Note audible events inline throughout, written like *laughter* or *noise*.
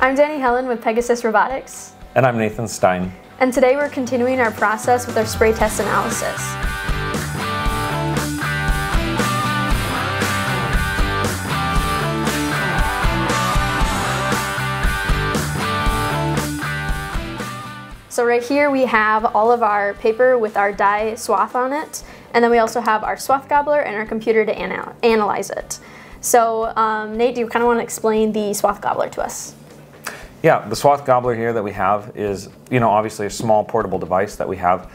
I'm Dani Helen with Pegasus Robotics. And I'm Nathan Stein. And today we're continuing our process with our spray test analysis. So right here we have all of our paper with our dye swath on it, and then we also have our swath gobbler and our computer to anal analyze it. So um, Nate, do you kind of want to explain the swath gobbler to us? Yeah, the swath gobbler here that we have is, you know, obviously a small portable device that we have.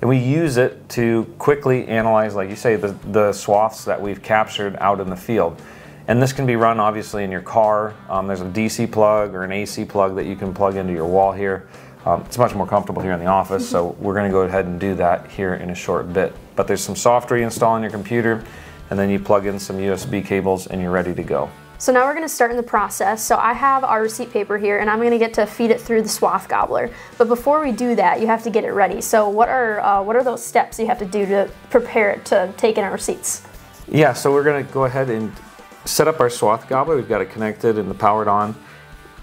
And we use it to quickly analyze, like you say, the, the swaths that we've captured out in the field. And this can be run obviously in your car. Um, there's a DC plug or an AC plug that you can plug into your wall here. Um, it's much more comfortable here in the office, so we're going to go ahead and do that here in a short bit. But there's some software you install on your computer, and then you plug in some USB cables and you're ready to go. So now we're gonna start in the process. So I have our receipt paper here and I'm gonna get to feed it through the swath gobbler. But before we do that, you have to get it ready. So what are, uh, what are those steps you have to do to prepare it to take in our receipts? Yeah, so we're gonna go ahead and set up our swath gobbler. We've got it connected and the powered on.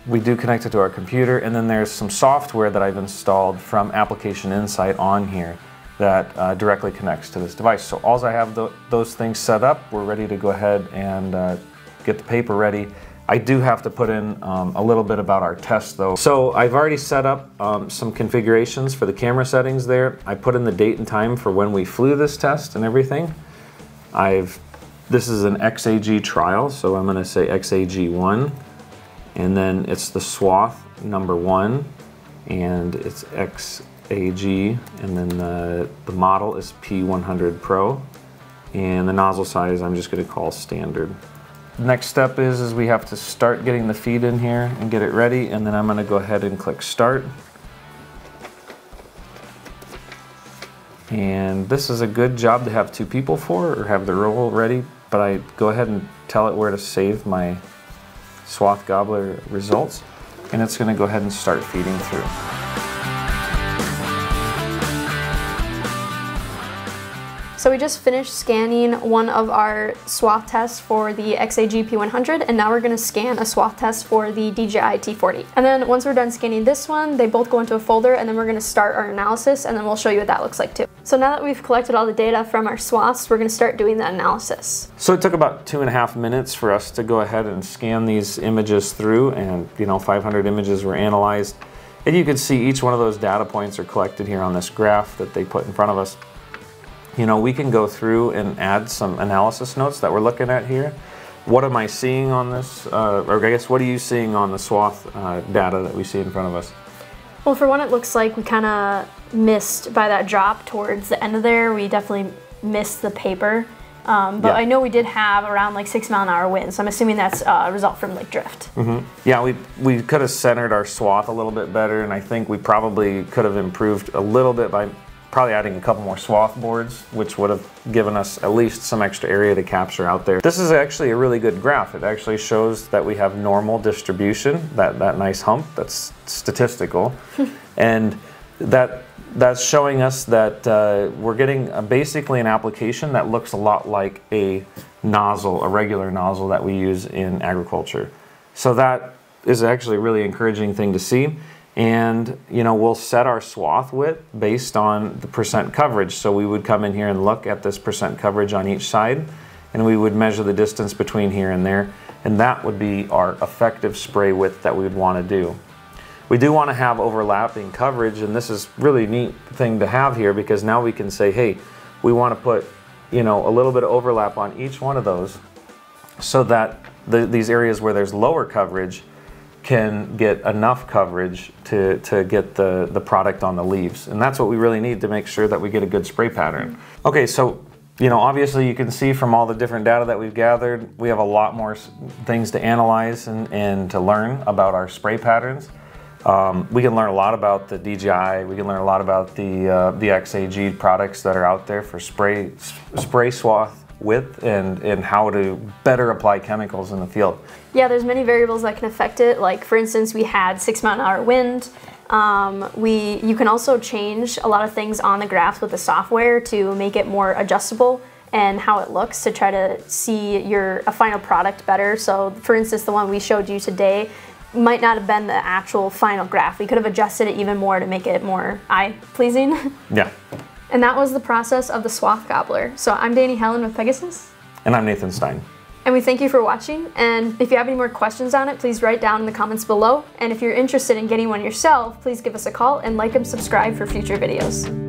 We do connect it to our computer and then there's some software that I've installed from Application Insight on here that uh, directly connects to this device. So all I have th those things set up, we're ready to go ahead and uh, get the paper ready. I do have to put in um, a little bit about our test though. So I've already set up um, some configurations for the camera settings there. I put in the date and time for when we flew this test and everything. I've, this is an XAG trial, so I'm gonna say XAG1, and then it's the swath number one, and it's XAG, and then the, the model is P100 Pro, and the nozzle size I'm just gonna call standard. Next step is, is we have to start getting the feed in here and get it ready and then I'm going to go ahead and click start. And this is a good job to have two people for or have the roll ready, but I go ahead and tell it where to save my swath gobbler results and it's going to go ahead and start feeding through. So we just finished scanning one of our swath tests for the XAG P100 and now we're gonna scan a swath test for the DJI T40. And then once we're done scanning this one, they both go into a folder and then we're gonna start our analysis and then we'll show you what that looks like too. So now that we've collected all the data from our swaths, we're gonna start doing the analysis. So it took about two and a half minutes for us to go ahead and scan these images through and you know 500 images were analyzed. And you can see each one of those data points are collected here on this graph that they put in front of us you know, we can go through and add some analysis notes that we're looking at here. What am I seeing on this, uh, or I guess what are you seeing on the swath uh, data that we see in front of us? Well, for one, it looks like we kind of missed by that drop towards the end of there. We definitely missed the paper. Um, but yeah. I know we did have around like six mile an hour winds. So I'm assuming that's a result from like drift. Mm -hmm. Yeah, we we could have centered our swath a little bit better, and I think we probably could have improved a little bit by probably adding a couple more swath boards, which would have given us at least some extra area to capture out there. This is actually a really good graph. It actually shows that we have normal distribution, that, that nice hump that's statistical. *laughs* and that that's showing us that uh, we're getting a, basically an application that looks a lot like a nozzle, a regular nozzle that we use in agriculture. So that is actually a really encouraging thing to see and you know we'll set our swath width based on the percent coverage. So we would come in here and look at this percent coverage on each side and we would measure the distance between here and there. And that would be our effective spray width that we would want to do. We do want to have overlapping coverage and this is really neat thing to have here because now we can say hey we want to put you know a little bit of overlap on each one of those so that the, these areas where there's lower coverage can get enough coverage to, to get the, the product on the leaves. And that's what we really need to make sure that we get a good spray pattern. Okay, so you know, obviously you can see from all the different data that we've gathered, we have a lot more things to analyze and, and to learn about our spray patterns. Um, we can learn a lot about the DJI. We can learn a lot about the uh, the XAG products that are out there for spray spray swath with and, and how to better apply chemicals in the field. Yeah, there's many variables that can affect it. Like for instance, we had six mile an hour wind. Um, we, you can also change a lot of things on the graphs with the software to make it more adjustable and how it looks to try to see your a final product better. So for instance, the one we showed you today might not have been the actual final graph. We could have adjusted it even more to make it more eye pleasing. *laughs* Yeah. And that was the process of the swath gobbler. So I'm Dani Helen with Pegasus. And I'm Nathan Stein. And we thank you for watching. And if you have any more questions on it, please write down in the comments below. And if you're interested in getting one yourself, please give us a call and like and subscribe for future videos.